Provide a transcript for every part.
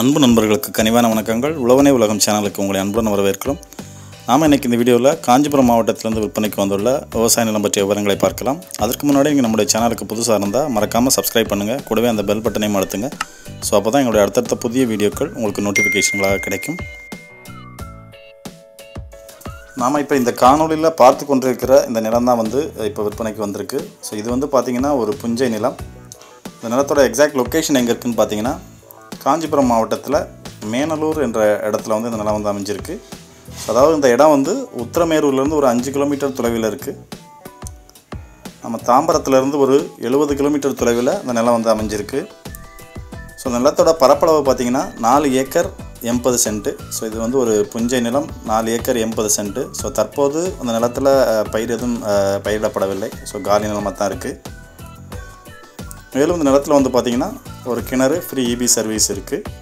அன்பு நண்பர்களுக்கு கனிவான வணக்கங்கள். உழவனே உலகம் சேனலுக்கு உங்களை அன்புடன் வரவேற்கிறோம். நாம் இன்றைக்கி இந்த வீடியோவில் காஞ்சிபுரம் மாவட்டத்திலிருந்து விற்பனைக்கு வந்துள்ள விவசாய நிலம் பற்றிய விவரங்களை பார்க்கலாம். அதற்கு முன்னாடி நீங்கள் நம்முடைய சேனலுக்கு புதுசாக இருந்தால் மறக்காமல் சப்ஸ்கிரைப் பண்ணுங்கள் கூடவே அந்த பெல் பட்டனையும் அழுத்துங்க. ஸோ அப்போ தான் எங்களுடைய அடுத்தடுத்த புதிய வீடியோக்கள் உங்களுக்கு நோட்டிஃபிகேஷன்களாக கிடைக்கும். நாம் இப்போ இந்த காணொலியில் பார்த்து கொண்டிருக்கிற இந்த நிலம் தான் வந்து இப்போ விற்பனைக்கு வந்திருக்கு. ஸோ இது வந்து பார்த்திங்கன்னா ஒரு புஞ்சை நிலம். இந்த நிலத்தோட எக்ஸாக்ட் லொக்கேஷன் எங்கே இருக்குதுன்னு பார்த்தீங்கன்னா காஞ்சிபுரம் மாவட்டத்தில் மேனலூர் என்ற இடத்துல வந்து இந்த நிலம் வந்து அமைஞ்சிருக்கு. அதாவது இந்த இடம் வந்து உத்தரமேரூர்லேருந்து ஒரு அஞ்சு கிலோமீட்டர் தொலைவில் இருக்குது நம்ம தாம்பரத்துலேருந்து ஒரு எழுபது கிலோமீட்டர் தொலைவில் இந்த நிலம் வந்து அமைஞ்சிருக்கு. ஸோ இந்த நிலத்தோட பரப்பளவு பார்த்திங்கன்னா நாலு ஏக்கர் எண்பது சென்ட்டு ஸோ இது வந்து ஒரு புஞ்சை நிலம் நாலு ஏக்கர் எண்பது சென்ட்டு ஸோ தற்போது அந்த நிலத்தில் பயிர் எதுவும் பயிரிடப்படவில்லை. ஸோ காலி நிலமாக தான் இருக்குது மேலும் இந்த நிலத்தில் வந்து பார்த்திங்கன்னா ஒரு கிணறு ஃப்ரீ இபி சர்வீஸ் இருக்குது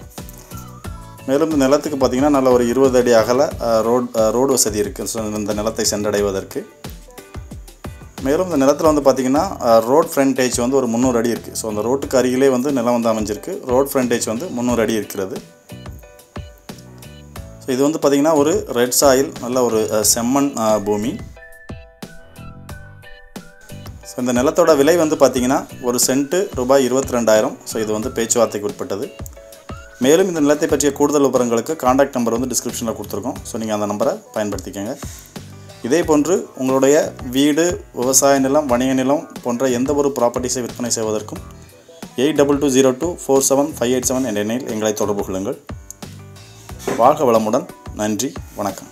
மேலும் இந்த நிலத்துக்கு பார்த்திங்கன்னா நல்ல ஒரு இருபது அடி அகல ரோட் ரோடு வசதி இருக்குது ஸோ இந்த நிலத்தை சென்றடைவதற்கு. மேலும் இந்த நிலத்தில் வந்து பார்த்திங்கன்னா ரோட் ஃப்ரண்டேஜ் வந்து ஒரு முந்நூறு அடி இருக்குது ஸோ அந்த ரோட்டுக்கு அருகிலே வந்து நிலம் வந்து அமைஞ்சிருக்கு. ரோட் ஃப்ரண்டேஜ் வந்து முந்நூறு அடி இருக்கிறது. ஸோ இது வந்து பார்த்திங்கன்னா ஒரு ரெட் சாயில் நல்ல ஒரு செம்மண் பூமி. இந்த நிலத்தோட விலை வந்து பார்த்திங்கன்னா ஒரு சென்ட்டு ரூபாய் இருபத்தி ரெண்டாயிரம் ஸோ இது வந்து பேச்சுவார்த்தைக்கு உட்பட்டது. மேலும் இந்த நிலத்தை பற்றிய கூடுதல் விவரங்களுக்கு காண்டாக்ட் நம்பர் வந்து டிஸ்கிரிப்ஷனில் கொடுத்துருக்கோம். ஸோ நீங்கள் அந்த நம்பரை பயன்படுத்திக்கங்க. இதே போன்று உங்களுடைய வீடு விவசாய நிலம் வணிக நிலம் போன்ற எந்த ஒரு ப்ராப்பர்ட்டிஸை விற்பனை செய்வதற்கும் eight double two zero two four seven five eight seven என்ற எண்ணில் எங்களை தொடர்பு கொள்ளுங்கள். வாழ்க வளமுடன். நன்றி. வணக்கம்.